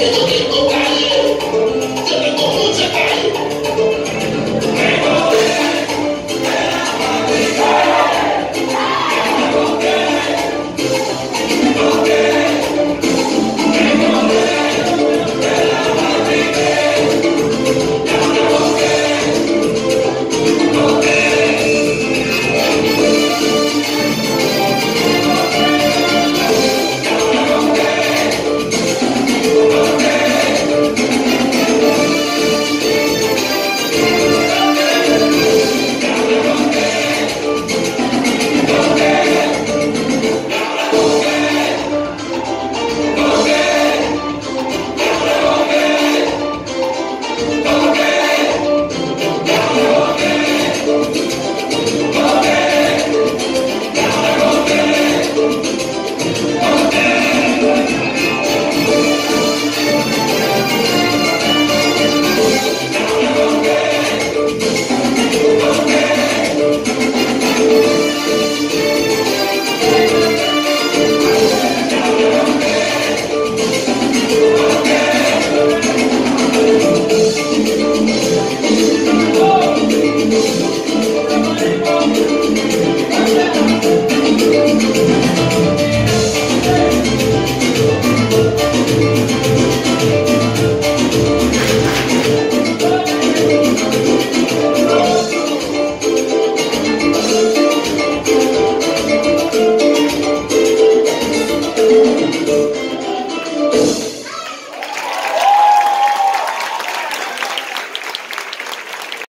Look at the Thank